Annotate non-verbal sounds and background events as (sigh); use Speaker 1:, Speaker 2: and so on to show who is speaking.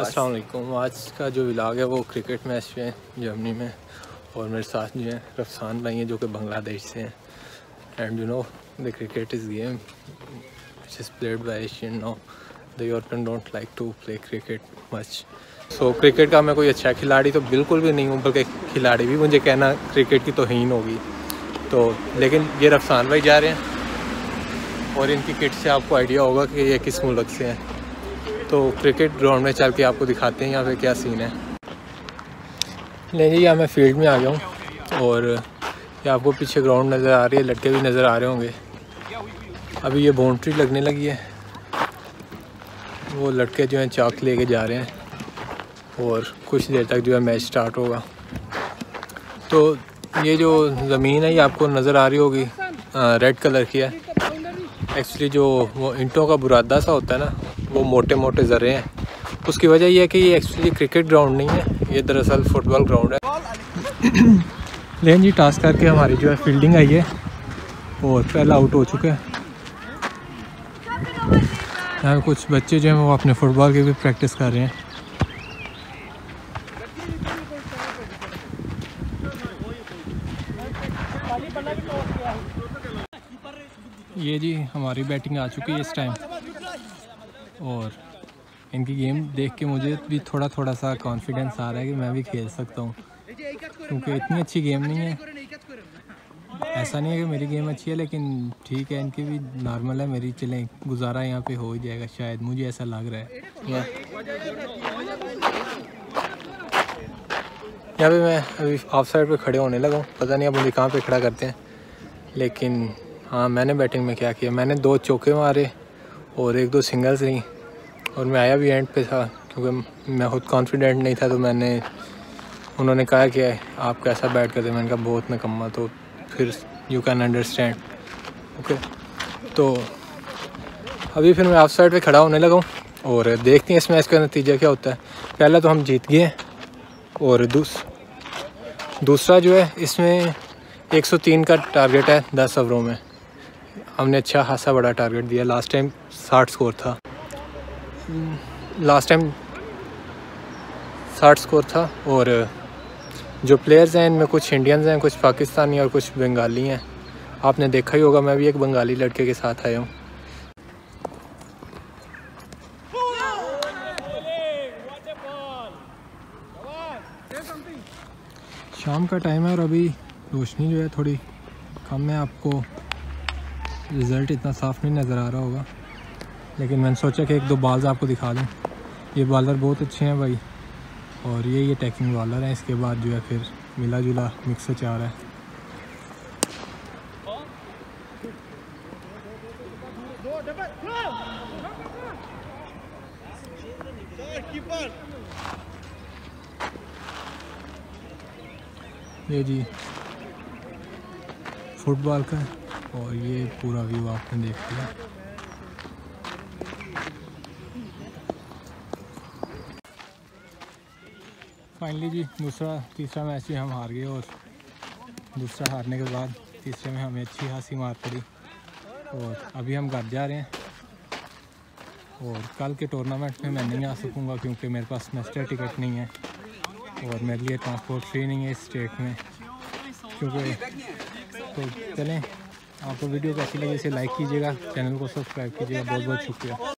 Speaker 1: असलकुम आज का जो विलाग है, वो क्रिकेट मैच है जर्मनी में. और मेरे साथ जो है रफसान भाई हैं, जो कि बांग्लादेश से हैं. And you know the cricket is game which is played by Asian no the European don't like to play cricket much so cricket का मैं कोई अच्छा खिलाड़ी तो बिल्कुल भी नहीं हूँ, बल्कि खिलाड़ी भी मुझे कहना क्रिकेट की तोहन होगी. तो लेकिन ये रफसान भाई जा रहे हैं. और इनकी किट से आपको आइडिया होगा कि ये किस मुल्क से हैं। तो क्रिकेट ग्राउंड में चल के आपको दिखाते हैं यहाँ पे क्या सीन है। नहीं जी यहाँ मैं फ़ील्ड में आ गया हूँ और ये आपको पीछे ग्राउंड नज़र आ रही है लड़के भी नज़र आ रहे होंगे। अभी ये बाउंड्री लगने लगी है। वो लड़के जो हैं चाक लेके जा रहे हैं और कुछ देर तक जो है मैच स्टार्ट होगा। तो ये जो ज़मीन है, ये आपको नज़र आ रही होगी रेड कलर की है। एक्चुअली जो वो इंटों का बुरादा सा होता है ना, वो मोटे मोटे ज़रे हैं। उसकी वजह यह है कि ये एक्चुअली क्रिकेट ग्राउंड नहीं है, ये दरअसल फुटबॉल ग्राउंड है। (coughs) लेकिन जी टास्क करके हमारी जो है फील्डिंग आई है, और पहला आउट हो चुके हैं। यहाँ कुछ बच्चे जो हैं, वो अपने फुटबॉल की भी प्रैक्टिस कर रहे हैं। ये जी, हमारी बैटिंग आ चुकी है इस टाइम और इनकी गेम देख के मुझे भी थोड़ा थोड़ा सा कॉन्फिडेंस आ रहा है कि मैं भी खेल सकता हूँ। क्योंकि इतनी अच्छी गेम नहीं है। ऐसा नहीं है कि मेरी गेम अच्छी है, लेकिन ठीक है, इनकी भी नॉर्मल है, मेरी चलें, गुजारा यहाँ पे हो ही जाएगा शायद, मुझे ऐसा लग रहा है। यहाँ पे मैं अभी ऑफ़ साइड पे खड़े होने लगा हूँ, पता नहीं अब मुझे कहाँ पे खड़ा करते हैं, लेकिन हाँ मैंने बैटिंग में क्या किया? मैंने दो चौके मारे और एक दो सिंगल्स ली और मैं आया भी एंड पे था क्योंकि मैं खुद कॉन्फिडेंट नहीं था तो मैंने, उन्होंने कहा कि आप कैसा बैट करते मैंने कहा, बहुत नकम्मा। तो फिर यू कैन अंडरस्टैंड ओके तो अभी फिर मैं ऑफ़ साइड पर खड़ा होने लगा और देखते हैं इस मैच का नतीजा क्या होता है। पहला तो हम जीत गए और दूस, दूसरा जो है, इसमें 103 का टारगेट है 10 ओवरों में। हमने अच्छा खासा बड़ा टारगेट दिया। लास्ट टाइम साठ स्कोर था। लास्ट टाइम साठ स्कोर था और, जो प्लेयर्स हैं, इनमें कुछ इंडियंस हैं, कुछ पाकिस्तानी और कुछ बंगाली हैं। आपने देखा ही होगा, मैं भी एक बंगाली लड़के के साथ आया हूँ। शाम का टाइम है और अभी रोशनी जो है थोड़ी कम है आपको। रिज़ल्ट इतना साफ़ नहीं नज़र आ रहा होगा। लेकिन मैंने सोचा कि एक दो बाल्स आपको दिखा दूँ। ये बॉलर बहुत अच्छे हैं भाई। और ये ये टैकिंग बॉलर हैं। इसके बाद जो है फिर मिला जुला मिक्स चाह रहा है। ये जी, फुटबॉल का और ये पूरा व्यू आपने देख लिया। फाइनली जी, दूसरा, तीसरा मैच भी हम हार गए और दूसरा हारने के बाद तीसरे में हमें अच्छी खासी मार पड़ी। और अभी हम घर जा रहे हैं। और कल के टूर्नामेंट में मैं नहीं आ सकूँगा क्योंकि मेरे पास नेस्टर टिकट नहीं है। और मेरे लिए ट्रांसपोर्ट फ्री नहीं है इस स्टेट में। क्योंकि तो चलें। आपको वीडियो कैसी लगी इसे लाइक कीजिएगा चैनल को सब्सक्राइब कीजिएगा बहुत बहुत शुक्रिया।